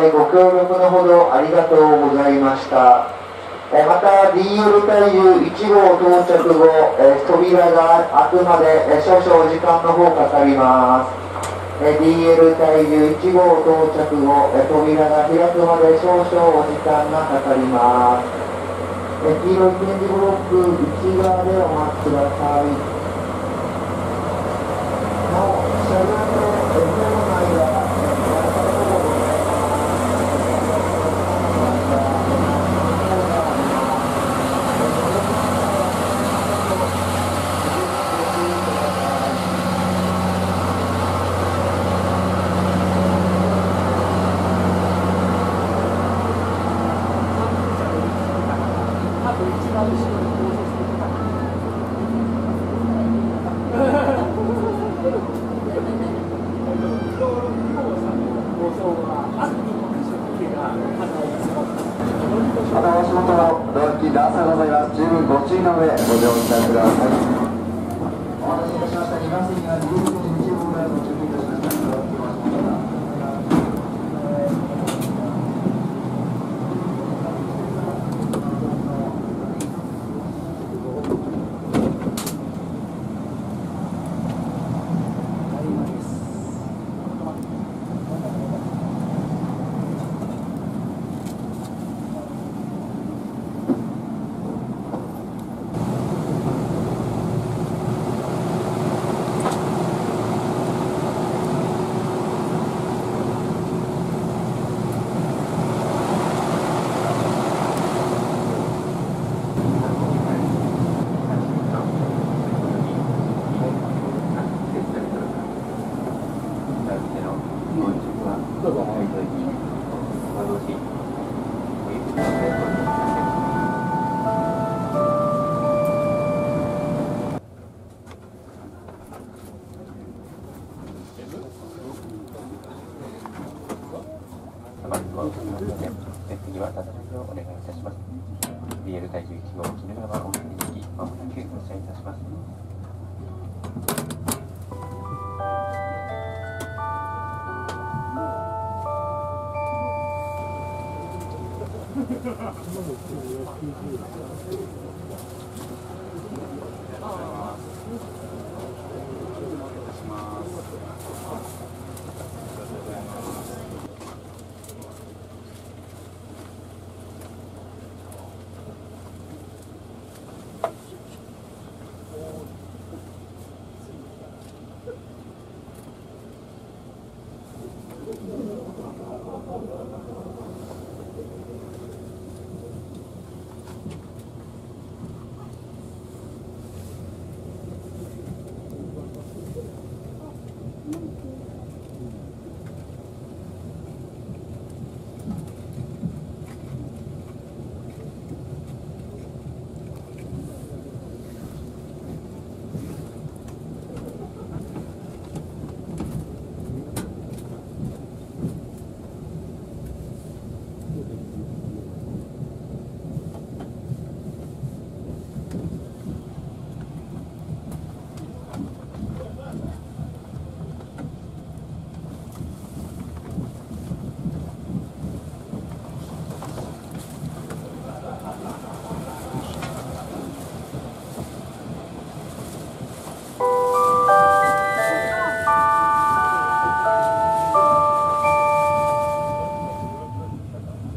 のご協力のほどありがとうございました。また DL 体重1号到着後扉が開くまで少々時間の方かかります。DL 体重1号到着後扉が開くまで少々お時間がかかります。黄色い点字ブロック内側でお待ちください。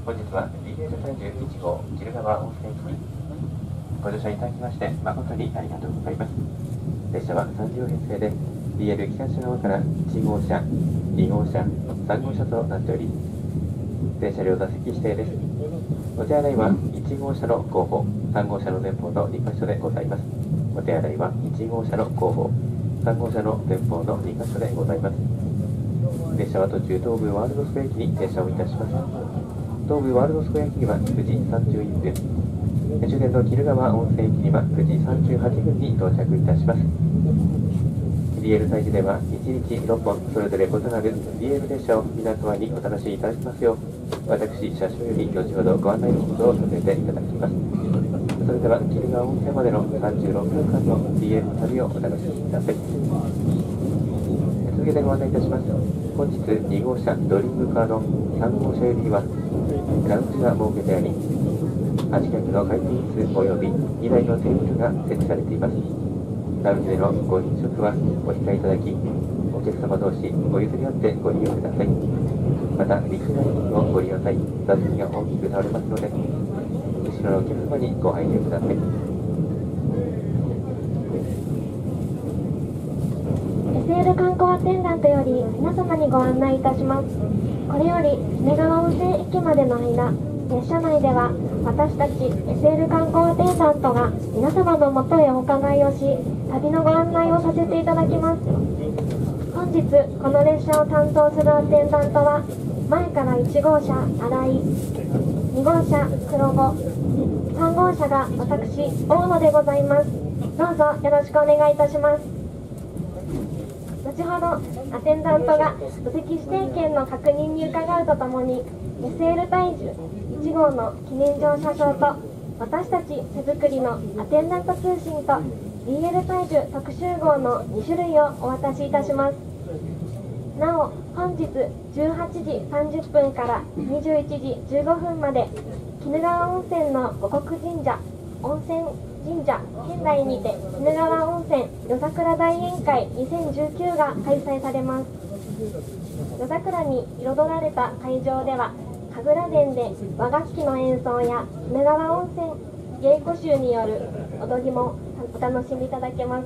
本日は BL 体重1号、鬼怒川温泉駅にご乗車いただきまして誠にありがとうございます。列車は3両編成で BL 北足側から1号車、2号車、3号車となっており、全車両座席指定です。お手洗いは1号車の後方、3号車の前方の2カ所でございます。お手洗いは1号車の後方、3号車の前方の2カ所でございます列車は途中東武ワールドスクエア駅に停車をいたします東武ワールドスクエア駅には9時31分終電の鬼怒川温泉駅には9時38分に到着いたします。DL サイズでは1日6本それぞれ異なる DL 列車を皆様にお楽しみいただきますよう。私車掌より後ほどご案内のことをさせていただきます。それでは鬼怒川温泉までの36分間の DL の旅をお楽しみください。続けてご案内いたします。本日2号車ドリームカーの3号車よりはラウンジが設けてあり8脚の回転椅子及び2台のテーブルが設置されています。ラウンジでのご飲食はお控えいただきお客様同士お譲り合ってご利用ください。またリクライニングをご利用際座席が大きく倒れますので後ろのお客様にご配慮ください。SL 観光アテンダントより皆様にご案内いたします。これより鬼怒川温泉駅までの間列車内では私たち SL 観光アテンダントが皆様のもとへお伺いをし旅のご案内をさせていただきます。本日この列車を担当するアテンダントは前から1号車新井2号車黒子3号車が私大野でございます。どうぞよろしくお願いいたします。後ほどアテンダントが座席指定券の確認に伺うとともに SL 体重1号の記念乗車証と私たち手作りのアテンダント通信と DL 体重特集号の2種類をお渡しいたします。なお本日18時30分から21時15分まで鬼怒川温泉の五穀神社温泉神社県内にて鬼怒川温泉夜桜大宴会2019が開催されます。夜桜に彩られた会場では神楽殿で和楽器の演奏や鬼怒川温泉芸妓衆による踊りもお楽しみいただけます。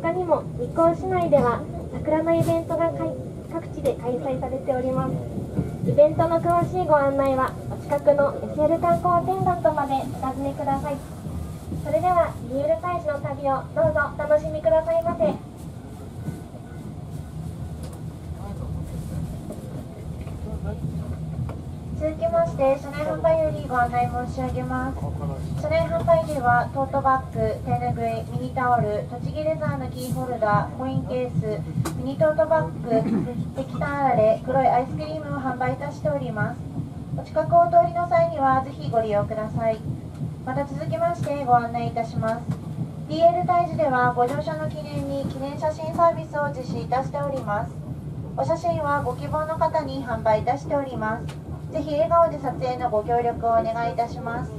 他にも日光市内では桜のイベントが各地で開催されております。イベントの詳しいご案内はお近くの SL 観光アテンダントまでお尋ねください。それではリール大使の旅をどうぞお楽しみくださいませ。続きまして車内販売よりご案内申し上げます。車内販売ではトートバッグ手ぬぐいミニタオル栃木レザーのキーホルダーコインケースミニトートバッグ石炭あられ黒いアイスクリームを販売いたしております。お近くお通りの際にはぜひご利用ください。また続きましてご案内いたします。DL 大樹ではご乗車の記念に記念写真サービスを実施いたしております。お写真はご希望の方に販売いたしております。ぜひ笑顔で撮影のご協力をお願いいたします。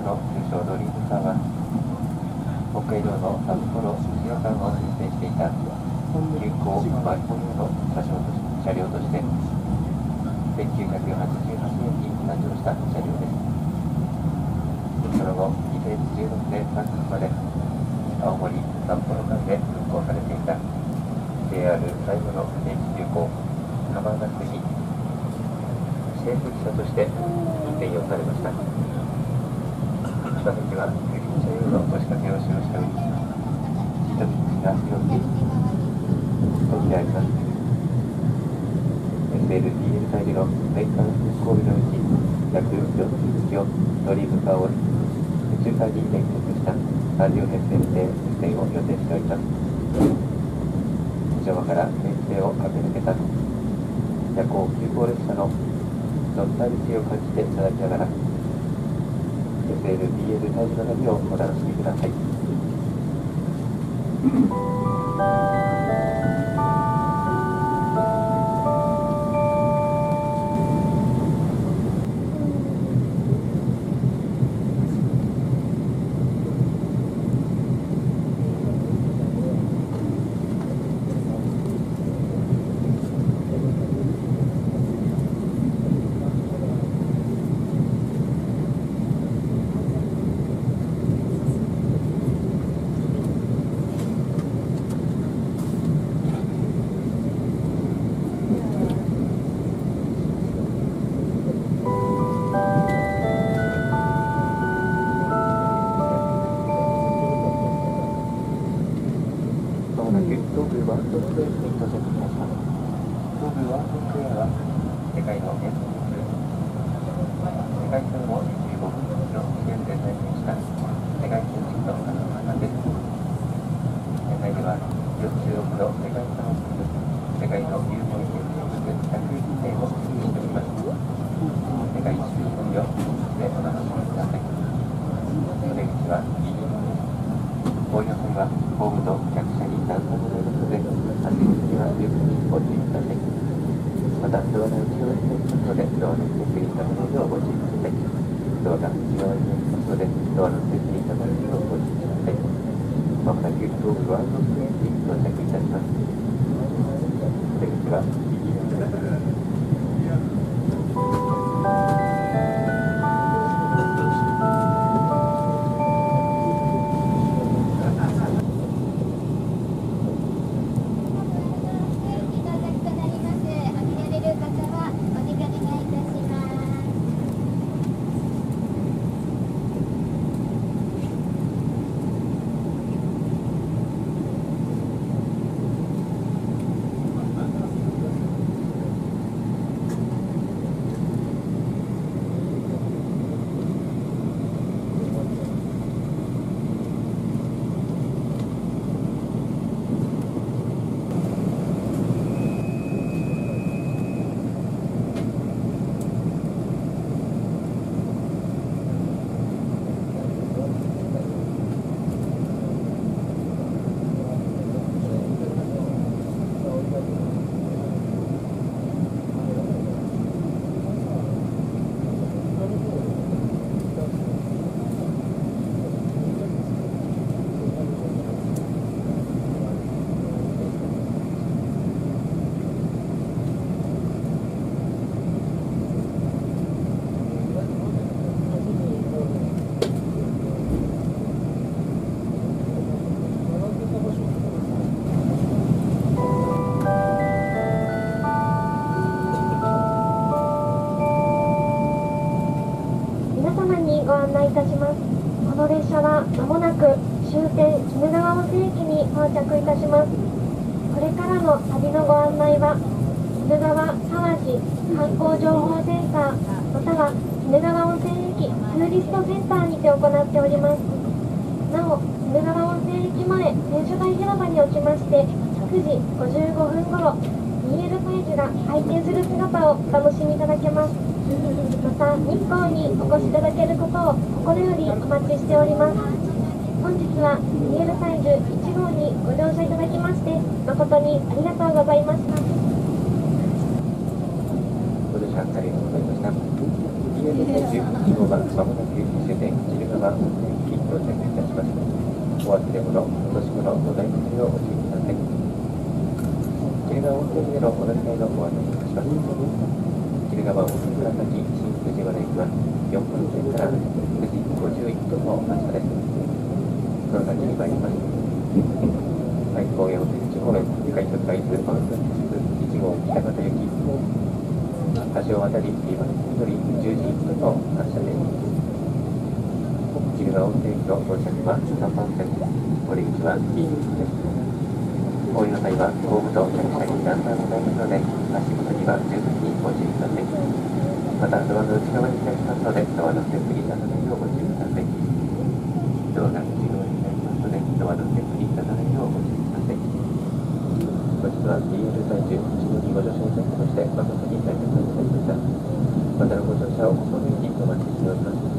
プロ通ドリームカーは北海道の札幌静岡を運転していた有効バイクの車両と車両として1988年に誕生した車両です。その後2016年3月まで青森札幌間で運行されていた JR 最後の電池流行浜田区に政府記車として運転用されました仕掛けてがあって、そういうよう掛けを使用し、よ、あま。SLDL の年間の日のうち、約4つの続きを、 단도는 표현이 선소된 너는 느끼기 때문에 요거지 선택 너랑 표현이 선소된 너는 느끼기 của 요거지 선택 hoặc là cái phương đoán lúc này thì tôi sẽ bị chặt hơn. Được chưa? 日光にお越しいただけることを心よりお待ちしております本日は BL サイズ1号にご乗車いただきまして誠にありがとうございましたご乗車ありがとうございました。BL 体重1号はまもなく終点鬼怒川温泉駅に到着いたします。お忘れ物、落とし物、ご在宅をお注意ください。鬼怒川温泉でのお乗り換えのご案内いたします。鬼怒川温泉から先新藤原駅は4分線から9時51分の発車です。この先に参ります。最高温泉地方面、快速会津温泉地1号北方行き。橋を渡り、今緑10時1分の発車です。鬼怒川温泉駅の到着は3番線、降り口は B 口です。お降りの際は後部と客車に段差がございますので、足元には十分にご注意ください。また、ドアの内側に開きますので、ドアのステップに立たないようご注意ください。ドアが内側になりますので、ドアのステップに立たないようご注意ください。本日は DL 体重1号にご乗車いただきまして、誠にありがとうございました。またのご乗車を心よりお待ちしております。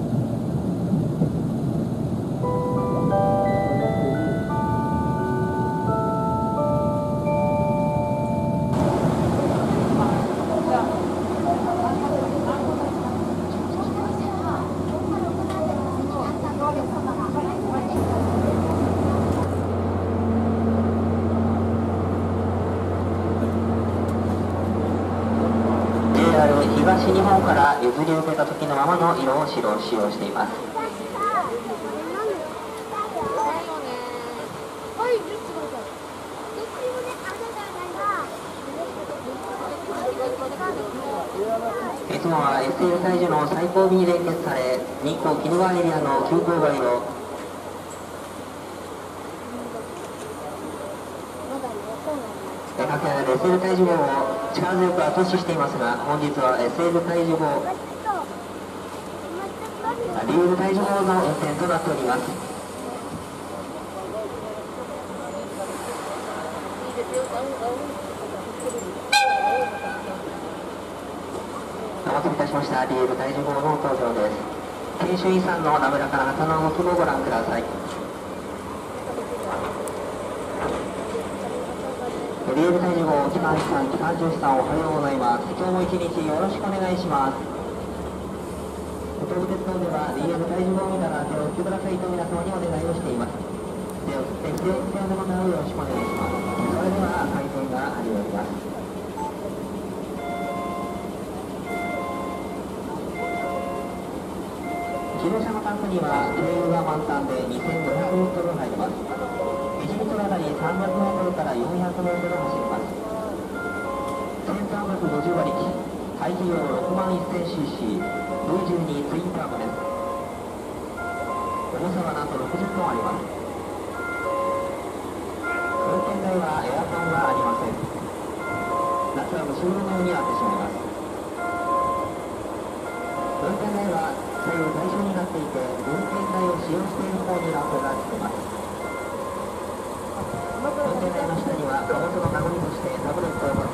東日本から譲り受けた時の色を使用使用しています。いつもは SL 体重の最後尾に連結され日光鬼怒川エリアの急勾配を。駆け SL 体重号を力強く後押ししていますが本日は SL 体重号リール体重号の運転となっております。お待たせいたしました。リール体重号の登場です。研修員さんの滑らかな旗の動きをご覧ください。リール体重号機関士さん機関重視さんおはようございます。今日も一日よろしくお願いします。では DM 大ら手をいと皆様にお願いをしています。手を振って自のをよろしくお願いします。それでは開店が始まります。自動車のタンクには定員が満タンで 2500m 入ります1リットルあたり 300m から 400m 走ります1350馬力排気量 61,000cc 22ツインターボです。重さはなんと60トンあります。運転台はエアコンはありません夏は無臭のようになってしまいます。運転台は左右対称になっていて運転台を使用している方にランプがつきます。運転台の下には貨物の籠にとしてタブレットを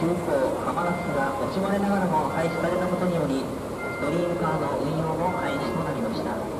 中行浜松が惜しまれながらも廃止されたことによりドリームカーの運用も廃止となりました。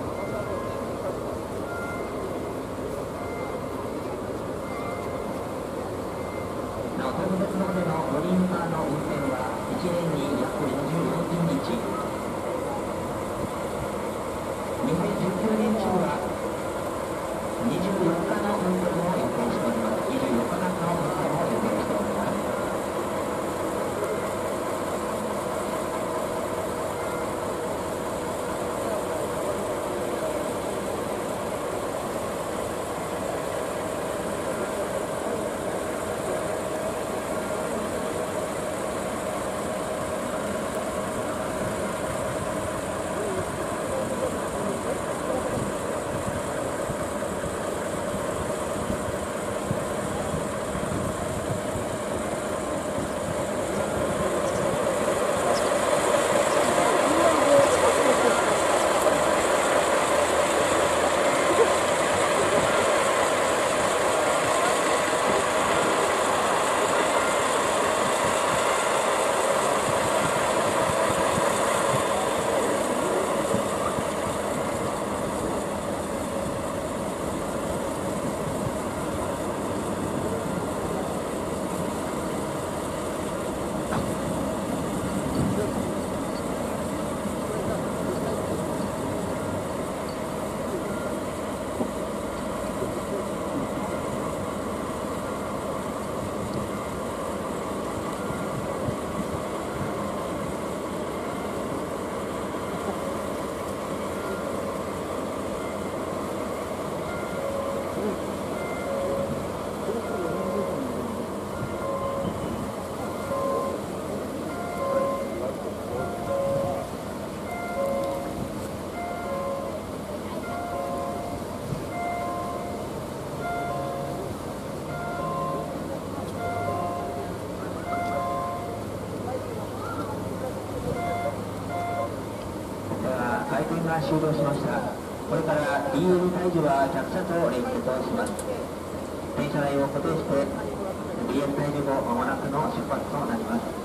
は客車と連結をします。電車内を固定して、BL 隊でも間もなくの出発となります。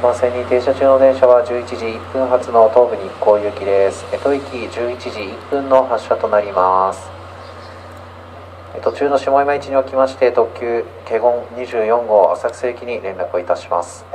番線に停車中の電車は11時1分発の東武日光行きです。江戸駅11時1分の発車となります。途中の下今市におきまして特急華厳24号浅草駅に連絡をいたします。